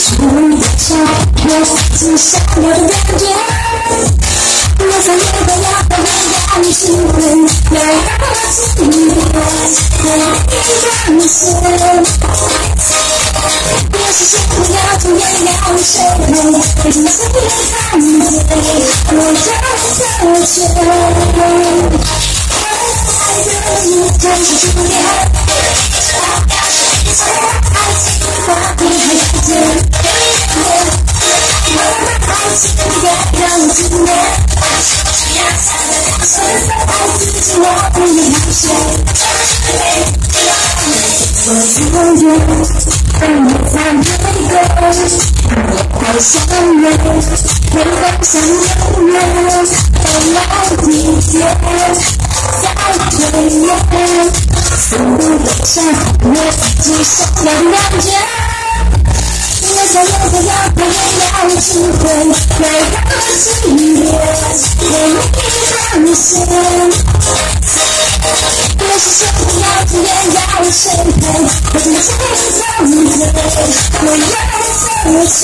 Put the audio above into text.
触一下我只想要的感觉。我想要的要的要你亲吻，要让我亲吻，要你放松。我是想要从月亮升空，为什么思念犯罪？我要走却。爱的你就是初恋，别让我纪念，爱自己我不能妥协，我永远。等你在那个爱相约，微风像永远，到老地铁，在对面，速度跟上我自己想要的感觉。我想要的要的要要机会，来让我亲热，为你放线。我是想要体验要深刻，我怎么才能放嘴？我要怎么说？